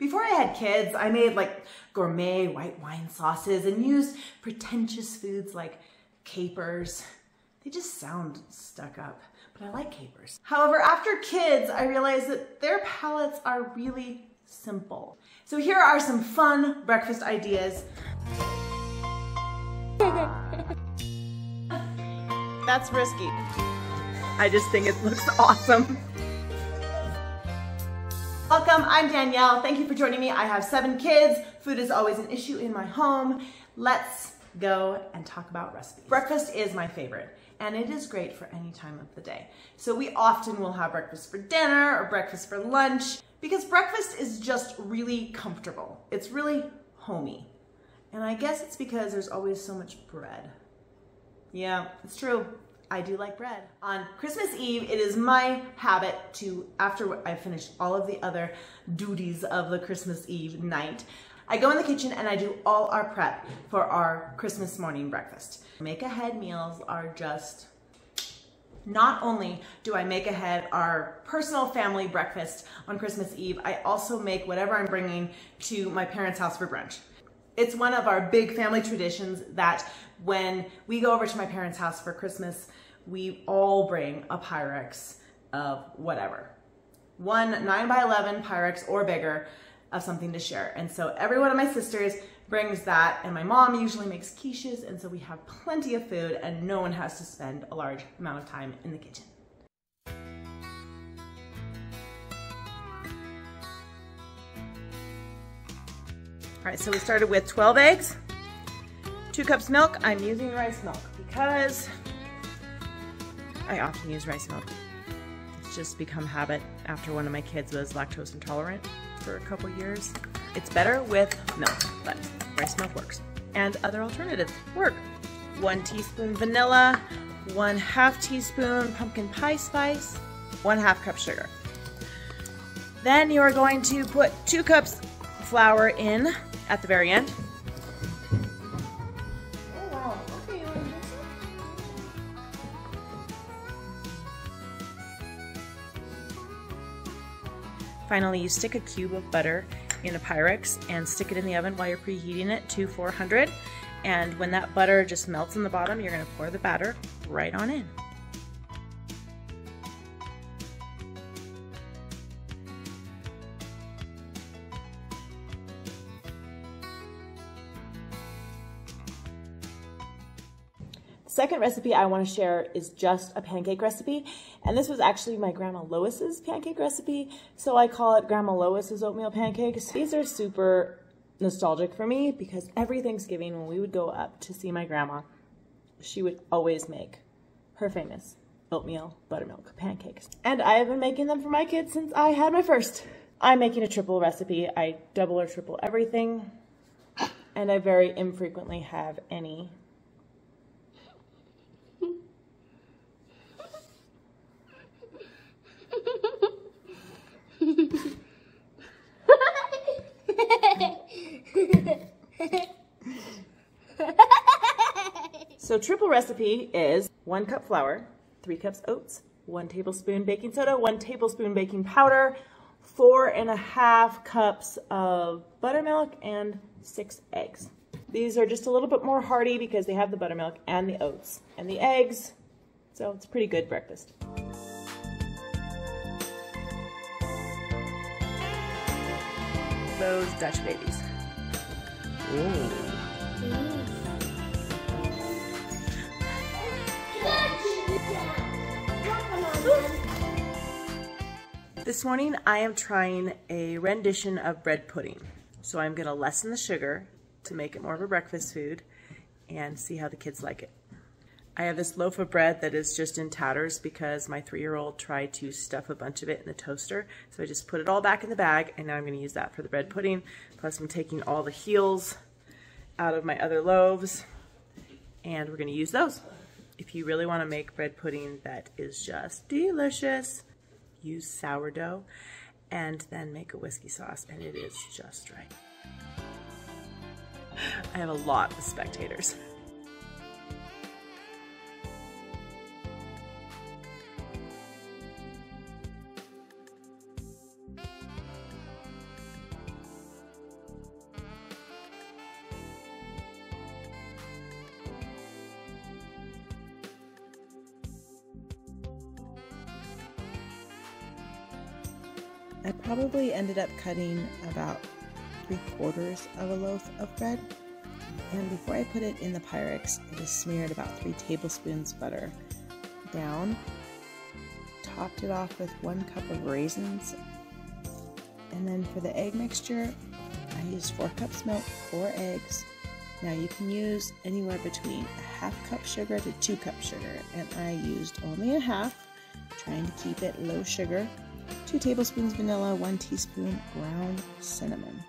Before I had kids, I made like gourmet white wine sauces and used pretentious foods like capers. They just sound stuck up, but I like capers. However, after kids, I realized that their palates are really simple. So here are some fun breakfast ideas. That's risky. I just think it looks awesome. Welcome, I'm Danielle. Thank you for joining me. I have seven kids. Food is always an issue in my home. Let's go and talk about recipes. Breakfast is my favorite and it is great for any time of the day. So we often will have breakfast for dinner or breakfast for lunch because breakfast is just really comfortable. It's really homey. And I guess it's because there's always so much bread. Yeah, it's true. I do like bread. On Christmas Eve, it is my habit to, after I finish all of the other duties of the Christmas Eve night, I go in the kitchen and I do all our prep for our Christmas morning breakfast. Make ahead meals are just not only do I make ahead our personal family breakfast on Christmas Eve, I also make whatever I'm bringing to my parents' house for brunch. It's one of our big family traditions that when we go over to my parents' house for Christmas, we all bring a Pyrex of whatever. One 9 by 11 Pyrex or bigger of something to share. And so every one of my sisters brings that and my mom usually makes quiches and so we have plenty of food and no one has to spend a large amount of time in the kitchen. All right, so we started with 12 eggs, two cups milk. I'm using rice milk because I often use rice milk. It's just become habit after one of my kids was lactose intolerant for a couple years. It's better with milk, but rice milk works. And other alternatives work. One teaspoon vanilla, one half teaspoon pumpkin pie spice, one half cup sugar. Then you are going to put two cups flour in at the very end. Finally, you stick a cube of butter in a Pyrex and stick it in the oven while you're preheating it to 400. And when that butter just melts in the bottom, you're gonna pour the batter right on in. second recipe I want to share is just a pancake recipe. And this was actually my Grandma Lois's pancake recipe. So I call it Grandma Lois's oatmeal pancakes. These are super nostalgic for me because every Thanksgiving when we would go up to see my grandma, she would always make her famous oatmeal buttermilk pancakes. And I have been making them for my kids since I had my first. I'm making a triple recipe. I double or triple everything. And I very infrequently have any so triple recipe is one cup flour, three cups oats, one tablespoon baking soda, one tablespoon baking powder, four and a half cups of buttermilk, and six eggs. These are just a little bit more hearty because they have the buttermilk and the oats and the eggs, so it's a pretty good breakfast. Those Dutch babies. Ooh. This morning I am trying a rendition of bread pudding. So I'm gonna lessen the sugar to make it more of a breakfast food and see how the kids like it. I have this loaf of bread that is just in tatters because my three-year-old tried to stuff a bunch of it in the toaster. So I just put it all back in the bag and now I'm gonna use that for the bread pudding. Plus I'm taking all the heels out of my other loaves and we're gonna use those. If you really wanna make bread pudding that is just delicious, use sourdough and then make a whiskey sauce and it is just right. I have a lot of spectators. I probably ended up cutting about three quarters of a loaf of bread. And before I put it in the Pyrex, I just smeared about three tablespoons butter down, topped it off with one cup of raisins, and then for the egg mixture, I used four cups milk, four eggs. Now you can use anywhere between a half cup sugar to two cup sugar, and I used only a half, trying to keep it low sugar. Two tablespoons vanilla, one teaspoon ground cinnamon.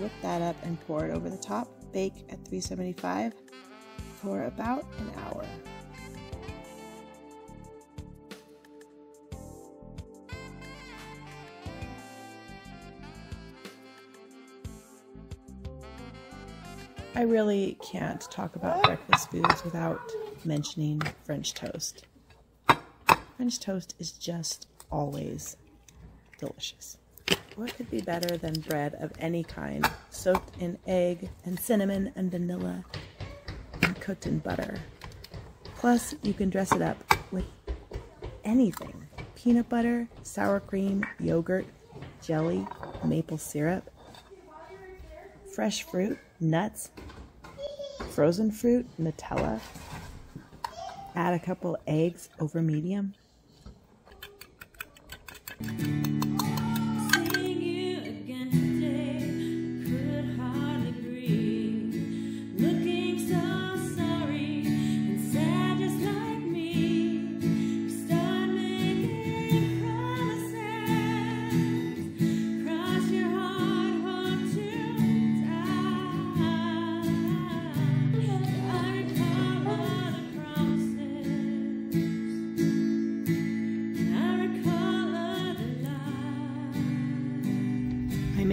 whip that up and pour it over the top. Bake at 375 for about an hour. I really can't talk about breakfast foods without mentioning French toast. French toast is just always delicious. What could be better than bread of any kind, soaked in egg and cinnamon and vanilla and cooked in butter? Plus, you can dress it up with anything peanut butter, sour cream, yogurt, jelly, maple syrup, fresh fruit, nuts, frozen fruit, Nutella. Add a couple eggs over medium.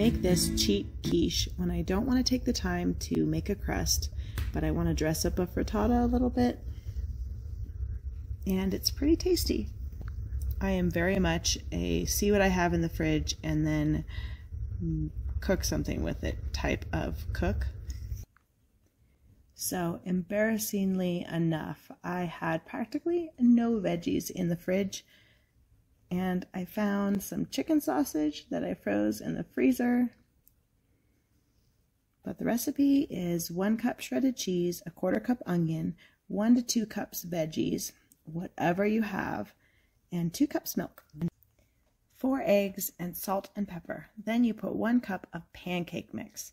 Make this cheat quiche when I don't want to take the time to make a crust, but I want to dress up a frittata a little bit. And it's pretty tasty. I am very much a see what I have in the fridge and then cook something with it type of cook. So, embarrassingly enough, I had practically no veggies in the fridge and I found some chicken sausage that I froze in the freezer. But the recipe is one cup shredded cheese, a quarter cup onion, one to two cups veggies, whatever you have, and two cups milk. Four eggs and salt and pepper. Then you put one cup of pancake mix.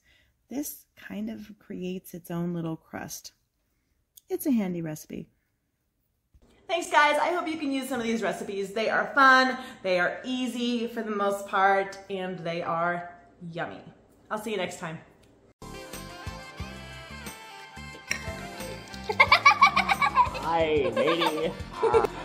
This kind of creates its own little crust. It's a handy recipe. Thanks guys, I hope you can use some of these recipes. They are fun, they are easy for the most part, and they are yummy. I'll see you next time. Hi, matey.